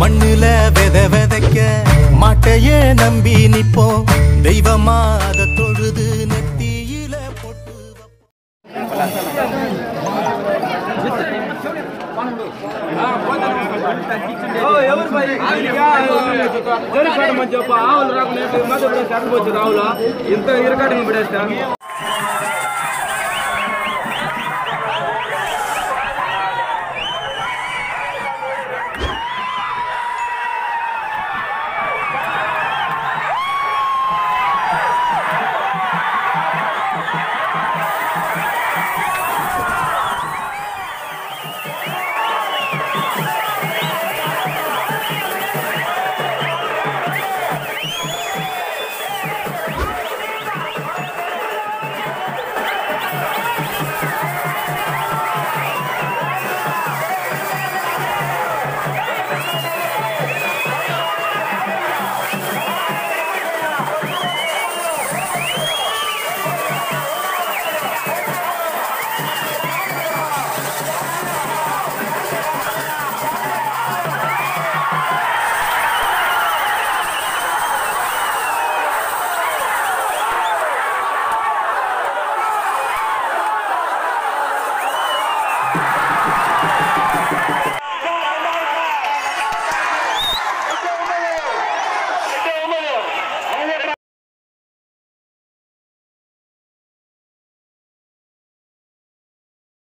மண்ணுல வெத வெதைக்க மாட்டையே நம்பி நிப்போம் தெய்வமா அதை தொழுது நெத்தியில போட்டு வைப்போம். జరి మంచి ఆవులు రాకుండా మధ్య రావులు ఇంత ఇరకాటం పడేస్తా